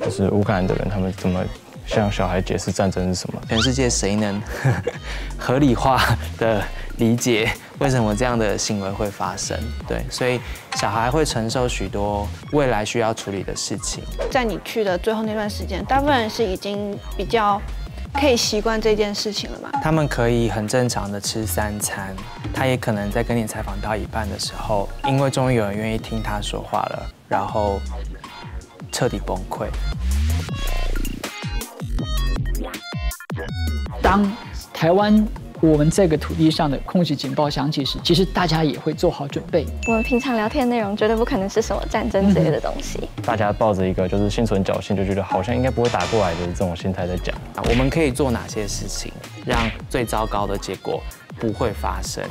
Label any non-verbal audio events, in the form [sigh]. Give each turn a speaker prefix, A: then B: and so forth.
A: 就是乌克兰的人他们怎么向小孩解释战争是什么？
B: 全世界谁能 [laughs] 合理化的理解为什么这样的行为会发生？对，所以小孩会承受许多未来需要处理的事情。
C: 在你去的最后那段时间，大部分人是已经比较可以习惯这件事情了嘛？
B: 他们可以很正常的吃三餐，他也可能在跟你采访到一半的时候，因为终于有人愿意听他说话了，然后彻底崩溃。
D: 当台湾我们这个土地上的空袭警报响起时，其实大家也会做好准备。
E: 我们平常聊天内容绝对不可能是什么战争之类的东西。[laughs]
A: 大家抱着一个就是心存侥幸，就觉得好像应该不会打过来的这种心态在讲。
B: 我们可以做哪些事情，让最糟糕的结果不会发生？